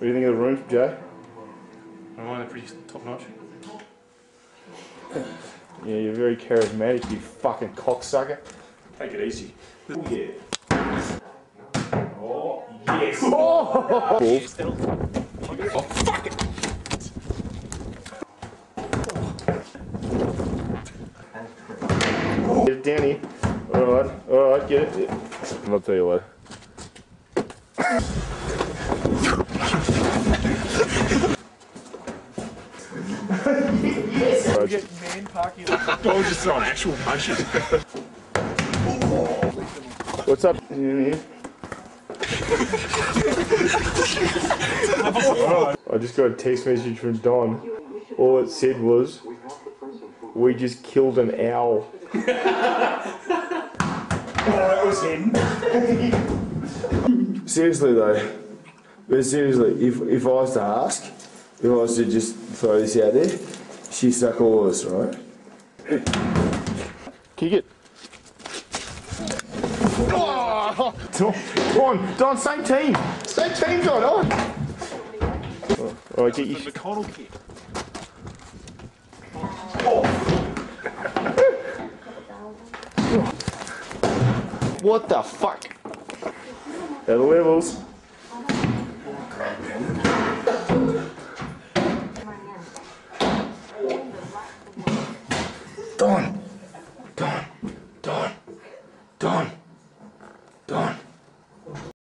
do you think of the room, Jay? I mind they're pretty top notch. Yeah, you're very charismatic, you fucking cocksucker. Take it easy. Oh yeah. Oh yes. Oh. Get it down here. Alright, alright, get it. I'll tell you later. Yes! Man parking. Was just throwing actual punches. What's up? I just got a text message from Don. All it said was, "We just killed an owl." That was him. Seriously though, seriously, if if I was to ask, if I was to just throw this out there, she suck all of us, right? Kick it. Oh, Don, Don, Don, same team, same team, Don. On. Oh, all right, get you. McConnell kick. What the fuck? At the levels. Don, Don, Don, Don, Don.